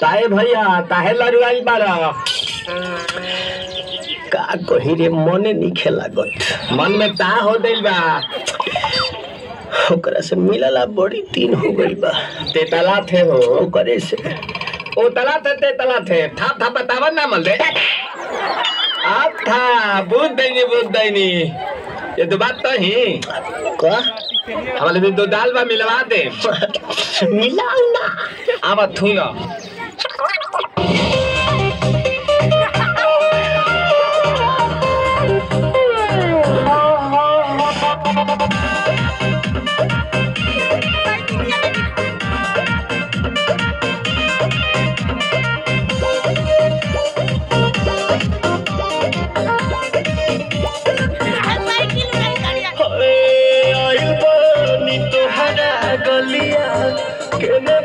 ताहे भैया ताहे लड़ुआई बारा। का कही रे मने नहीं खेला गत मन में ता हो दिल बा। ओकरा से मिलला बड़ी तीन हो गई बा। तेतला थे हो ओकरे से। ओ तला थे तेतला थे था था बतावन ना मल दे आप था बुद्ध दैनी बुद्ध दैनी। ये तो बात तो ही। का हमारे दो दाल बा मिलवा दे। मिलाऊ ना। आवा थुयो आइल Amen.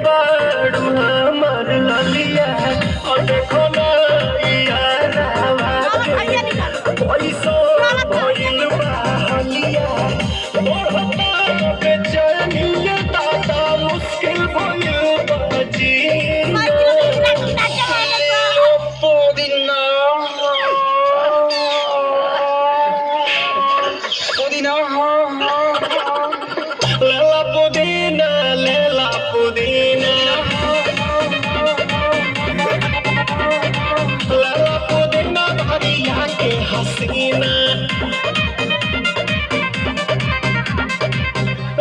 हसीना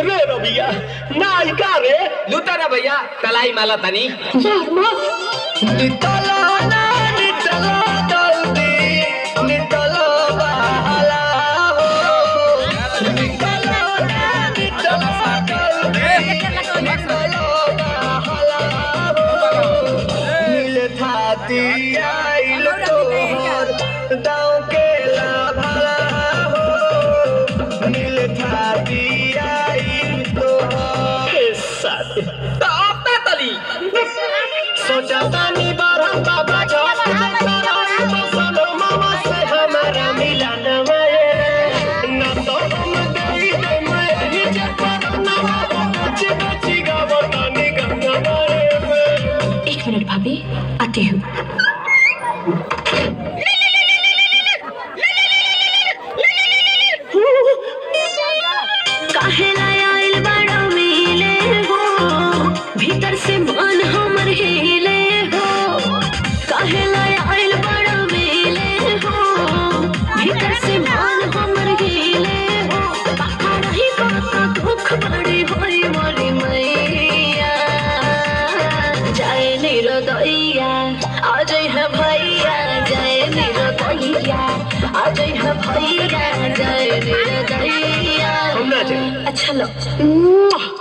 रे भैया नायिका रे? लुटा रे भैया तलाई माला तनी। नितला एक मिनट भाभी आते हूँ। जाए दैया आज है भैया जय मेरो दैया आज है भैया जय मेरो दैया अच्छा लो।